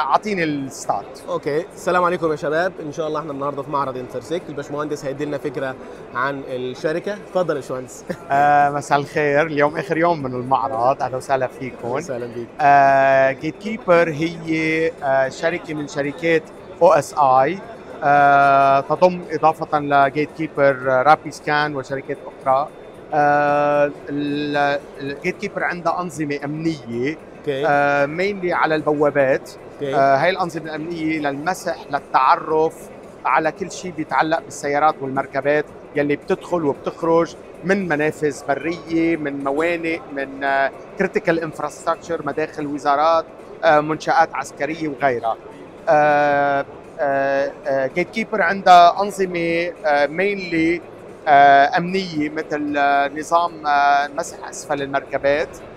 أعطيني ال start. Okay. السلام عليكم يا شباب. إن شاء الله إحنا النهارده في معرض Intersec. الباشمهندس هيدي لنا فكرة عن الشركة. اتفضل يا باشمهندس. آه مساء الخير. اليوم آخر يوم من المعرض. أهلا وسهلا فيكم. أهلا بيك آه Gatekeeper هي آه شركة من شركات OSI تضم إضافة ل Gatekeeper Rapiscan وشركات أخرى. آه ال Gatekeeper عندها أنظمة أمنية. Okay. آه mainly على البوابات. Okay. آه هاي الأنظمة الأمنية للمسح للتعرف على كل شيء بيتعلق بالسيارات والمركبات يلي بتدخل وبتخرج من منافذ برية من موانئ من critical infrastructure مداخل وزارات آه منشآت عسكرية وغيرها. Gatekeeper عندها أنظمة mainly أمنية مثل آه، نظام آه، مسح أسفل المركبات. آه، آه،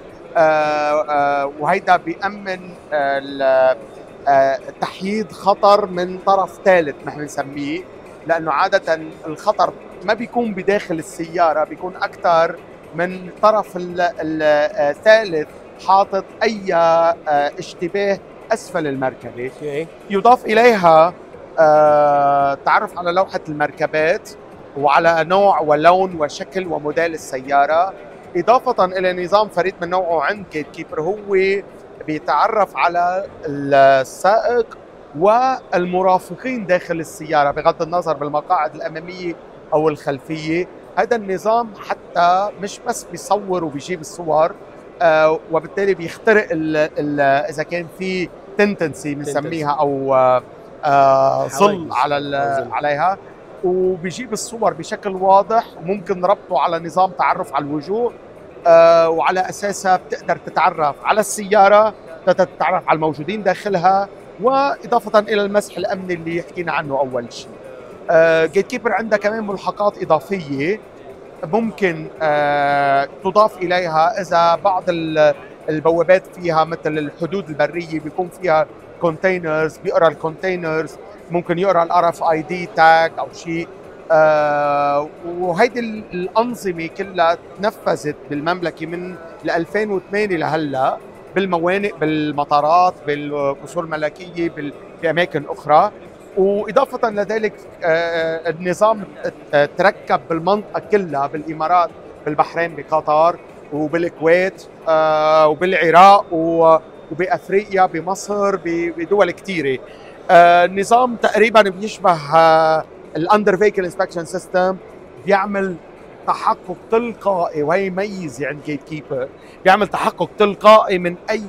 وهيدا بيأمن آه، آه، تحييد خطر من طرف ثالث نحن بنسميه لأنه عادة الخطر ما بيكون بداخل السيارة بيكون أكثر من طرف ال- ال- آه، الثالث حاطط أي آه، اشتباه أسفل المركبة. يضاف إليها آه، تعرف على لوحة المركبات وعلى نوع ولون وشكل وموديل السيارة. إضافة إلى نظام فريد من نوعه عند جيت كيبر هو بيتعرف على السائق والمرافقين داخل السيارة بغض النظر بالمقاعد الأمامية أو الخلفية هذا النظام حتى مش بس بيصور وبيجيب الصور آه، وبالتالي بيخترق ال ال إذا كان في تنتنسي بنسميها أو آه، آه، ظل. على أو. عليها وبيجيب الصور بشكل واضح وممكن ربطه على نظام تعرف على الوجوه آه، وعلى أساسها بتقدر تتعرف على السيارة تتعرف على الموجودين داخلها وإضافة إلى المسح الأمني اللي حكينا عنه أول شيء. جيت كيبر عندها كمان ملحقات إضافية ممكن آه، تضاف إليها إذا بعض ال- البوابات فيها مثل الحدود البرية بيكون فيها containers بيقرا ال containers ممكن يقرأ ال RFID tag أو شيء. آه وهيدي ال- الأنظمة كلها تنفذت بالمملكة من ال 2008 لهلا بالموانئ بالمطارات بالقصور الملكية باماكن أخرى. وإضافة لذلك آه النظام ت- تركب بالمنطقة كلها بالإمارات بالبحرين بقطر وبالكويت آه وبالعراق وبأفريقيا بمصر بدول كثيره آه النظام تقريبا بيشبه آه ال under vehicle inspection system بيعمل تحقق تلقائي. وهي ميزه عند Gatekeeper بيعمل تحقق تلقائي من أي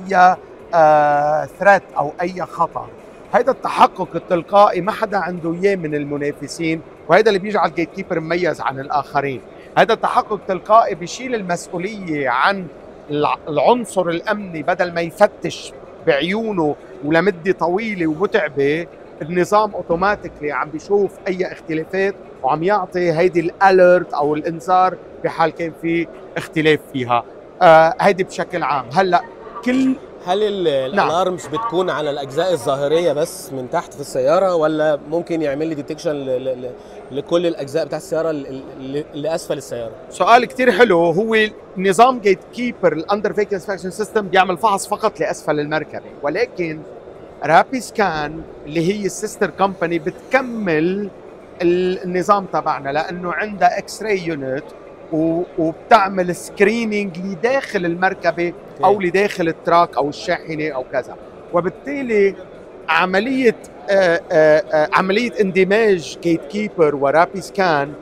threat أو أي خطر. هيدا التحقق التلقائي ما حدا عنده إياه من المنافسين وهيدا اللي بيجعل Gatekeeper مميز عن الآخرين. هذا التحقق التلقائي بيشيل المسؤولية عن العنصر الأمني بدل ما يفتش بعيونه ولمدة طويلة ومتعبة النظام automatically عم بيشوف أي اختلافات وعم يعطي هيدي ال alert أو الإنذار بحال كان في اختلاف فيها. آه هيدي بشكل عام. هلأ كل هل ال- نعم. ال alarms بتكون على الأجزاء الظاهرية بس من تحت في السيارة ولا ممكن يعمل لي detection لكل الأجزاء بتاع السيارة ال- ال- اللي اسفل السيارة؟ سؤال كتير حلو. هو نظام Gatekeeper ال under vehicle inspection system بيعمل فحص فقط لأسفل المركبة. ولكن Rapiscan اللي هي ال sister company بتكمل النظام تبعنا لأنه عندها X-ray unit وبتعمل screening لداخل المركبة أو لداخل ال truck أو الشاحنة أو كذا وبالتالي عملية آه، آه، آه، عملية اندماج Gatekeeper و Rapiscan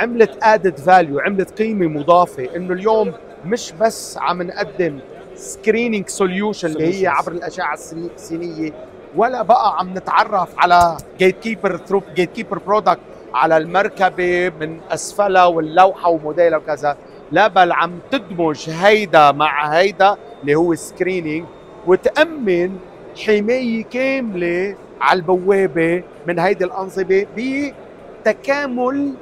عملت added value عملت قيمة مضافة إنه اليوم مش بس عم نقدم screening solution اللي هي. عبر الأشعة السيني- السينية ولا بقى عم نتعرف على Gatekeeper through Gatekeeper product على المركبة من أسفلها واللوحة وموديلها وكذا. لا بل عم تدمج هيدا مع هيدا اللي هو screening وتأمن حماية كاملة على البوابة من هيدي الأنظمة بتكامل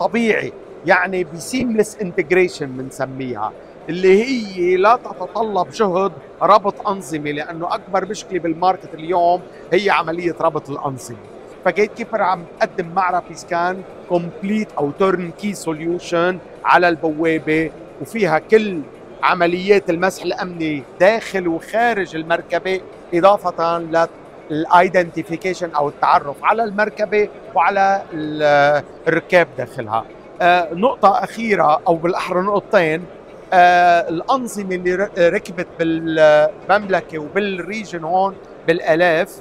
طبيعي يعني ب seamless integration بنسميها اللي هي لا تتطلب جهد ربط أنظمة لأنه أكبر مشكلة بال market اليوم هي عملية ربط الأنظمة. ف Gatekeeper عم تقدم مع Rapiscan complete أو turnkey solution على البوابة وفيها كل عمليات المسح الأمني داخل وخارج المركبة إضافة لل identification أو التعرف على المركبة وعلى ال- الركاب داخلها. آه، نقطة أخيرة أو بالأحرى نقطتين آه، الأنظمة اللي ركبت بالمملكة وبال region هون بالآلاف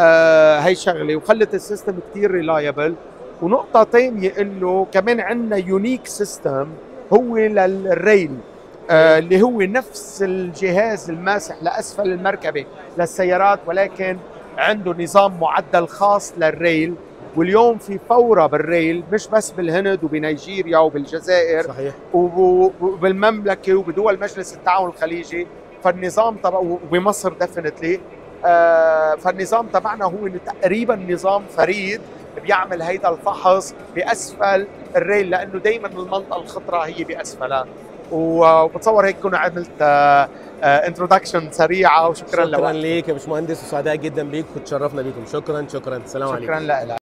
آه، هي شغلة وخلت ال system كتير reliable ونقطة تانية إنه كمان عندنا unique system هو لل rail آه اللي هو نفس الجهاز الماسح لأسفل المركبة للسيارات ولكن عنده نظام معدل خاص لل rail. واليوم في فورة بال rail مش بس بالهند وبنيجيريا وبالجزائر صحيح. وب- وبالمملكة وبدول مجلس التعاون الخليجي. فالنظام تبع وبمصر definitely فالنظام تبعنا هو تقريبا نظام فريد بيعمل هيدا الفحص بأسفل ال rail لأنه دائما المنطقة الخطره هي بأسفلها. وبتصور هيك كنا عملت introduction سريعة وشكرا شكرا لوقتك. ليك يا باشمهندس وسعداء جدا بيك وتشرفنا بيكم. شكرا شكرا. السلام عليكم. شكرا لك.